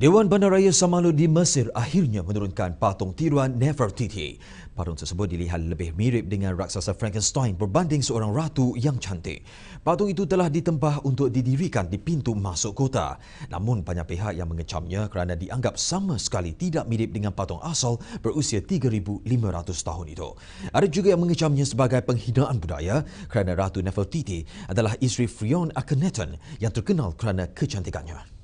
Dewan Bandaraya Samalu di Mesir akhirnya menurunkan patung tiruan Nefertiti. Patung tersebut dilihat lebih mirip dengan raksasa Frankenstein berbanding seorang ratu yang cantik. Patung itu telah ditempah untuk didirikan di pintu masuk kota. Namun banyak pihak yang mengecamnya kerana dianggap sama sekali tidak mirip dengan patung asal berusia 3,500 tahun itu. Ada juga yang mengecamnya sebagai penghinaan budaya kerana Ratu Nefertiti adalah isteri Frion Akhenaten yang terkenal kerana kecantikannya.